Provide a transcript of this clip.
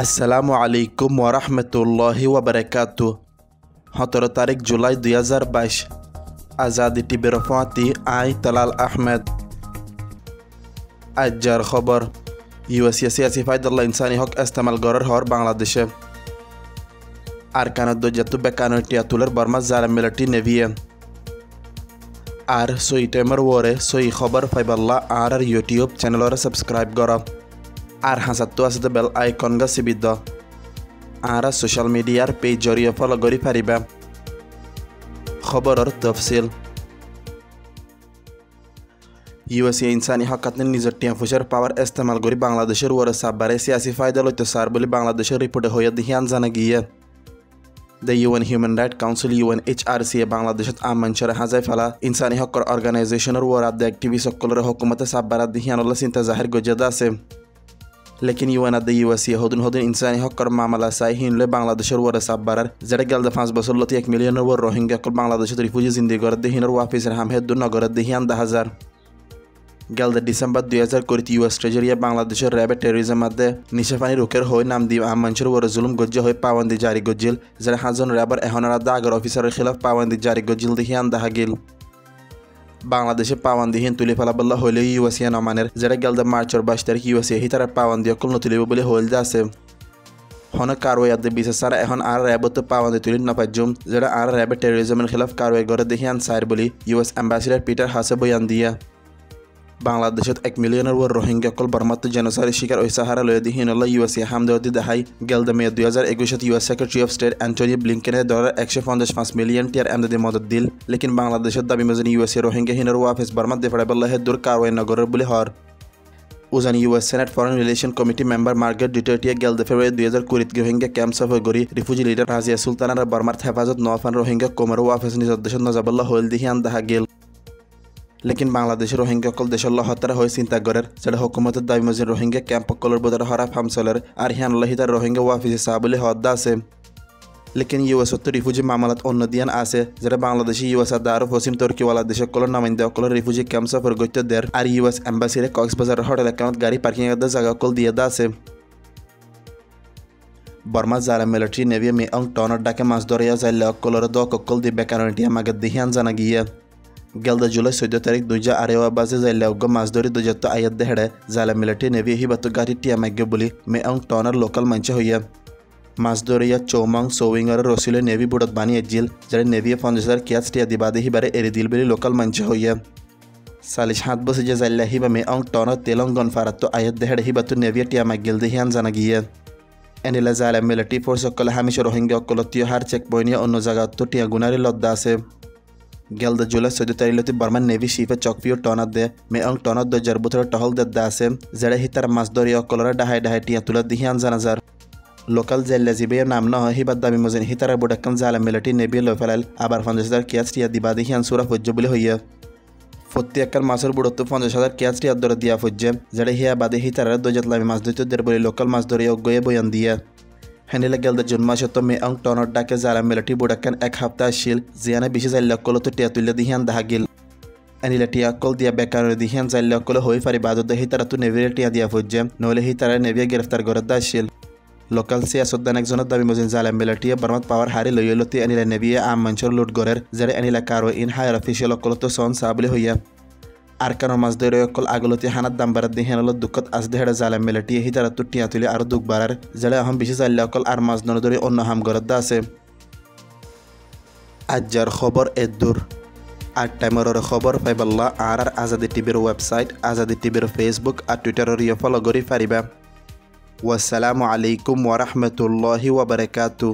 আসসালামু আলাইকুম ওরহমতুল্লাহি ওবরাকাতু সতেরো তারিখ জুলাই দুই হাজার বাইশ। আজাদি টিভির ফাঁতি আই তালাল আহমেদ। আজ্জার খবর ইউএসিয়া সিয়াসি ফায়দুল্লাহ ইনসানি হক ইস্তেমাল গড়ের হর বাংলাদেশে। আর কানের দজ্জাতু বেকানের টিয়াতুলের বর্মা জারা মিলাটি নেভিয়ে। আর সই টাইমের ওরে সই খবর ফাইবাল্লা আর আর ইউটিউব চ্যানেলরে সাবস্ক্রাইব করা আর হাসাত্তু আছে বেল আইকন গা সিবিদ্দ আর সোশ্যাল মিডিয়ার পেজ জরিয়ে ফলো করি পারিবা খবরের তফসিল ইউএসএ ইনসানি হকাতনে নিজের টিয়াফুসের পাওয়ার ইস্তেমাল করে বাংলাদেশের ওরে সাব্বারে সিয়াসি ফায়দা লইতে সার বলে বাংলাদেশের রিপোর্টে হয়ে দিহিয়ান জানা গিয়ে the UN human right council UN H R C এ বাংলাদেশত আম মঞ্চরে হাজাই ফেলা। ইনসানি হকর অর্গানাইজেশনের ওয়ারাদ অ্যাক্টিভিস্ট সকলের হকুমতে সাব্বারাত দিহিয়ানুল্লাহ চিন্তা জাহির গজ্জাদা আছে। লেকিন ইউএন আদ ইউএসি হদুন হদুন ইনসানি হকর মামলা সাই হিনলে বাংলাদেশের ওয়ারে সাব্বারার যেটা গেলদে পাঁচ বছর লতি এক মিলিয়নের ওর রোহিঙ্গা কল বাংলাদেশত রিফিউজি জিন্দি গড়ে দেহিনের ওয়াফিসের হামহেদুর নগরে দেহিয়ান দা হাজার। গেলদে ডিসেম্বর দুই হাজার করিত ইউএস ট্রেজারিয়া বাংলাদেশের র্যাবে টেরোরিজম মাধ্যে নিশাফানি রুকের হয়ে নাম দি আমঞ্চের ওরে জুলুম গজ্জে হয়ে পাওয়ান্দি জারি গজ্জিল, যারা হাজন র্যাবার এহনারা দাগর অফিসারের খিলাফ পাওয়ান্দি জারি গজ্জিল দাহা গিল বাংলাদেশে পাওয়ান্দিহীন তুলি ফেলাবল্লা হইলে ইউএসিয়া নমানের যেটা গেলদে মার্চের বাইশ তারিখ ইউএসিয়া হিতার পাওয়ান্দি অকল নতুলিব বলে হইল আছে। হনে কারওয়াই আদে বিশেষ সারা এখন আর র্যাবত পাওয়ান্দি তুলি নপাজুম যেটা আর র্যাবে টেরোরিজমের খিলাফ কারওয়াই গড়ে দেখিয়ান সাইর বলি ইউএস অ্যাম্বাসিডার পিটার হাসে বয়ান দিয়া। বাংলাদেশত এক মিলিয়নের রোহিঙ্গা কল বর্মাত্ম জেনোসারি শিকার ওই সাহারা লয়ে দিহিনুল্লাহ ইউএসি হামদেওদি দেহাই গেলদে মে দুই হাজার একুশত US secretary of state Antony ব্লিংকেনের দরের একশো পঞ্চাশ পাঁচ মিলিয়ন টিয়ার এমদাদি মদত দিল। লেকিন বাংলাদেশের দাবি মজন ইউএসএ রোহিঙ্গা হিনের ওয়াফেস বর্মাত দেফাড়াবল্লাহে দূর কারওয়াই নগরের বলে হর উজান US senate foreign relation committee member Margaret ডিটার্টিয়া গেলদে ফেব্রুয়ারি দুই হাজার কুড়িত রোহিঙ্গা ক্যাম্প সফর করি রিফিউজি লিডার রাজিয়া সুলতানার বর্মার হেফাজত নফান রোহিঙ্গা কোমর ওয়াফেস নিজ দেশের নজাবল্লাহ হইল দাহা গেল। লেকিন বাংলাদেশের রোহিঙ্গা অকল দেশের লহতারা হয়ে করের। যেটা হুকুমতের দাবি মজির রোহিঙ্গা ক্যাম্প অকলের বোধার হরা ফামসলের আর হিয়ান লহিতার রোহিঙ্গা ওয়াফিসে সাহ বলে হদ্দা আছে। লেকিন ইউএসত রিফিউজি মামলাত অন্য দিয়ান আছে, যেটা বাংলাদেশি ইউএস দার হসিম তর্কিওয়ালা দেশ অকলের নামাইন্দা অকলের রিফিউজি ক্যাম্প সফর গত্য দের, আর ইউএস এম্বাসিরে কক্সবাজার হোটেল একাউন্ট গাড়ি পার্কিং এর জায়গা কল দিয়ে দা আছে। বর্মা জারা মিলিটারি নেভি মে অং টনার ডাকে মাছ ধরিয়া যাইলে অকলের দ অকল দি বেকারটিয়া মাগে দিহিয়ান জানা গিয়ে। Gelda তারিখ দুইজা আরেওয়া বাজে যাইলে অগ্য মাছ ধরি দুজাত আয়াত দেহেড়ে জালে মিলিটারি নেভি হিবাতো গাড়ি টিয়া মাগ্য বলি মে অং টনার লোকাল মাঞ্চে হইয়া মাছ ধরিয়া চৌমাং চৌইঙর রসিলে নেভি বুড়ত বানি এজিল যারা নেভিয়ে পঞ্চাশ হাজার কিয়াজ টিয়া দিবাদে হিবারে এরি দিল বলি লোকাল মাঞ্চে হইয়া চাল্লিশ সাত বছর যে যাইলে হিবা মে অং টনার তেলঙ্গন ফারাতো আয়াত দেহেড়ে হিবাতো নেভিয়ে টিয়া মাগ্যিল দেহিয়ান জানা গিয়ে। এনিলা জালে মিলিটারি ফোর্স অকলে হামিশ রোহিঙ্গা অকলতীয় হার চেক বইনিয়া অন্য জায়গাত টিয়া গুনারি লদ্দা আছে। Gelda jula চৈধ্য তারিখতে বর্মান নেভি শিফে চকপিও টনাত দে, মে অং টনাত দ জারবুথর টহল দে আছে জেড়ে হিতার মাছ ধরিয়া কলরা ডাহাই ডাহাই টিয়া তুলা দিহিয়ান জানাজার লোকাল জেল্লা জিবে নাম ন হিবাদ দাবি মজেন হিতারা বুডাক্কান জালা মিলাটি নেবি লো ফেলাল আবার পঞ্চাশ হাজার কিয়াজ টিয়া দিবা দিহিয়ান সুরা ফজ্জ বলে হইয়া। ফত্তি একার মাছের বুড়ত্ব পঞ্চাশ হাজার কিয়াজ টিয়া দরে দিয়া ফজ্জে জেড়ে হিয়া বাদে হিতারা দজাত লামি মাছ ধরতে দের বলে লোকাল মাছ ধরিয়া গয়ে বয়ান দিয়া। হেনিলে গেলদে জুন মাসত মে অং টনর ডাকে জারা মিলাটি বুড়াকান এক সপ্তাহ আসিল জিয়ানে বেশি যাইলে অকল তো টিয়া তুলে দিহিয়ান দাহা গিল। এনিলে টিয়া অকল দিয়া বেকার দিহিয়ান যাইলে অকল হই পারি বাদত হি তারা তো নেভিরে টিয়া দিয়া ফুজে নহলে হি তারা নেভিয়ে গ্রেফতার করে দা আসিল লোকাল সিয়াসদ্দান একজনের দাবি মজিন জালাম মিলাটিয়ে বর্মাত পাওয়ার হারি লইলতি এনিলে নেভিয়ে আম মঞ্চর লুট গড়ের যারা এনিলে কারও ইন হায়ার অফিসিয়াল অকল তো সন সাবলে হইয়া। আরকানোর মাছ ধরে অকল আগলতি হানাত দাম বারাত দিয়ে হেনালত দুঃখত আজ দেহেড়া জালাম মেলাটি হি তারা তো টিয়া তুলি আরও দুঃখ বাড়ার, জালে আহম বেশি চাইলে অকল আর মাছ ধরে ধরে অন্য হাম দা আছে। আজ্জার খবর এদুর আর টাইমরের খবর পাইবাল্লা আর আর আজাদি টিভির ওয়েবসাইট আজাদি টিভির ফেসবুক আর টুইটারের ইয়ে ফলো করি পারিবা ওয়াসালামু আলাইকুম ওরহমতুল্লাহি ওবরাকাতু